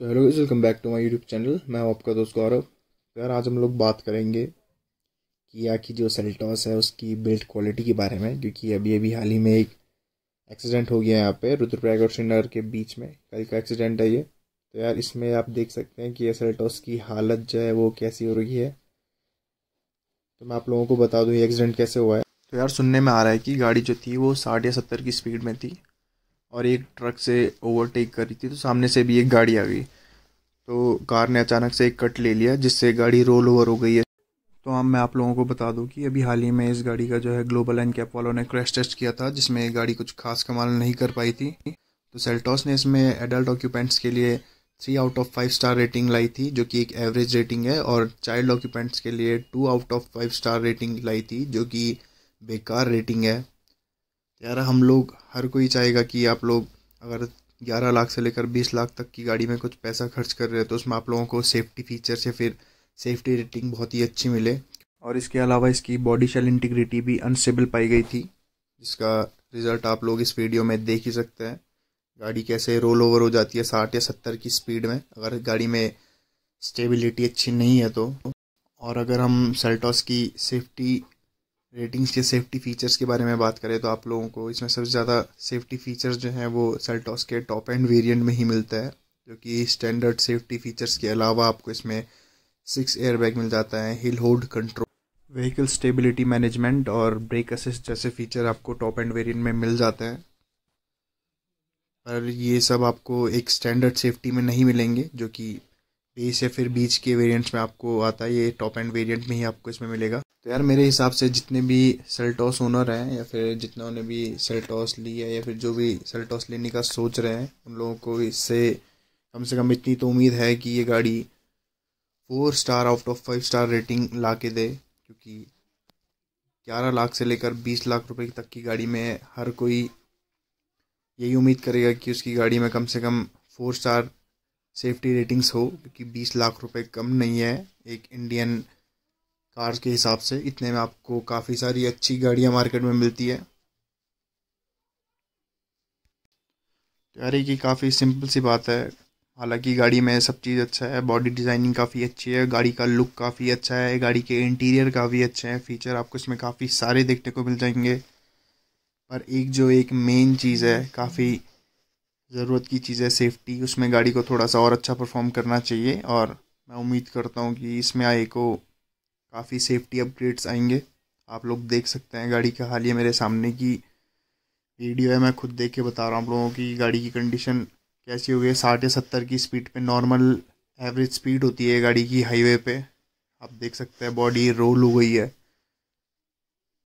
So hello welcome back to my YouTube channel मैं हूँ आपका दोस्त गौरव। तो यार, आज हम लोग बात करेंगे कि या की जो सेल्टॉस है, उसकी बिल्ड क्वालिटी के बारे में, क्योंकि अभी अभी हाल ही में एक एक्सीडेंट हो गया है यहाँ पे, रुद्रप्रयाग और श्रीनगर के बीच में। कल का एक्सीडेंट है ये। तो यार, इसमें आप देख सकते हैं कि ये सेल्टॉस की हालत जो है, वो कैसी हो रही है। तो मैं आप लोगों को बता दूँ, ये एक्सीडेंट कैसे हुआ है। तो यार, सुनने में आ रहा है कि गाड़ी जो थी, वो साठ या सत्तर की स्पीड में थी। और एक ट्रक से ओवरटेक करी थी तो सामने से भी एक गाड़ी आ गई। तो कार ने अचानक से एक कट ले लिया, जिससे गाड़ी रोल ओवर हो गई है। तो हम, मैं आप लोगों को बता दूँ कि अभी हाल ही में इस गाड़ी का जो है ग्लोबल एंड कैप वालों ने क्रैश टेस्ट किया था, जिसमें गाड़ी कुछ खास कमाल नहीं कर पाई थी। तो सेल्टॉस ने इसमें एडल्ट ऑक्यूपेंट्स के लिए three out of five star rating लाई थी, जो कि एक एवरेज रेटिंग है, और चाइल्ड ऑक्यूपेंट्स के लिए two out of five star rating लाई थी, जो कि बेकार रेटिंग है। यार हम लोग, हर कोई चाहेगा कि आप लोग अगर ग्यारह लाख से लेकर बीस लाख तक की गाड़ी में कुछ पैसा खर्च कर रहे हैं तो उसमें आप लोगों को सेफ्टी फीचर्स या फिर सेफ्टी रेटिंग बहुत ही अच्छी मिले। और इसके अलावा इसकी बॉडी शेल इंटीग्रिटी भी अनस्टेबल पाई गई थी, जिसका रिज़ल्ट आप लोग इस वीडियो में देख ही सकते हैं। गाड़ी कैसे रोल ओवर हो जाती है साठ या सत्तर की स्पीड में, अगर गाड़ी में स्टेबिलिटी अच्छी नहीं है तो। और अगर हम सेल्टॉस की सेफ्टी रेटिंग्स के सेफ्टी फीचर्स के बारे में बात करें तो आप लोगों को इसमें सबसे ज़्यादा सेफ्टी फीचर्स जो हैं वो सेल्टॉस के टॉप एंड वेरिएंट में ही मिलता है, जो कि स्टैंडर्ड सेफ्टी फीचर्स के अलावा आपको इसमें सिक्स एयरबैग मिल जाता है hill hold control vehicle stability management और ब्रेक असिस्ट जैसे फीचर आपको टॉप एंड वेरिएंट में मिल जाते हैं। पर ये सब आपको एक स्टैंडर्ड सेफ्टी में नहीं मिलेंगे, जो कि बेस या फिर बीच के वेरिएंट्स में आपको आता है, ये टॉप एंड वेरिएंट में ही आपको इसमें मिलेगा। तो यार मेरे हिसाब से जितने भी सेल्टॉस ओनर हैं, या फिर जितनों भी सेल्टॉस ली है, या फिर जो भी सेल्टॉस लेने का सोच रहे हैं, उन लोगों को इससे कम से कम इतनी तो उम्मीद है कि ये गाड़ी four star out of five star rating ला के दे, क्योंकि ग्यारह लाख से लेकर बीस लाख रुपए तक की गाड़ी में हर कोई यही उम्मीद करेगा कि उसकी गाड़ी में कम से कम फोर स्टार सेफ्टी रेटिंग्स हो, क्योंकि बीस लाख रुपए कम नहीं है एक इंडियन कार्स के हिसाब से। इतने में आपको काफ़ी सारी अच्छी गाड़ियाँ मार्केट में मिलती है। यार की काफ़ी सिंपल सी बात है। हालाँकि गाड़ी में सब चीज़ अच्छा है, बॉडी डिज़ाइनिंग काफ़ी अच्छी है, गाड़ी का लुक काफ़ी अच्छा है, गाड़ी के इंटीरियर काफ़ी अच्छे हैं, फीचर आपको इसमें काफ़ी सारे देखने को मिल जाएँगे। पर एक जो एक मेन चीज़ है, काफ़ी ज़रूरत की चीज़ है सेफ्टी उसमें गाड़ी को थोड़ा सा और अच्छा परफॉर्म करना चाहिए और मैं उम्मीद करता हूँ कि इसमें आए को काफ़ी सेफ्टी अपग्रेड्स आएँगे। आप लोग देख सकते हैं गाड़ी का हाल ही मेरे सामने की वीडियो है। मैं खुद देख के बता रहा हूँ आप लोगों की गाड़ी की कंडीशन कैसी हो गई है। साठ या सत्तर की स्पीड पे नॉर्मल एवरेज स्पीड होती है गाड़ी की हाईवे पे। आप देख सकते हैं बॉडी रोल हो गई है।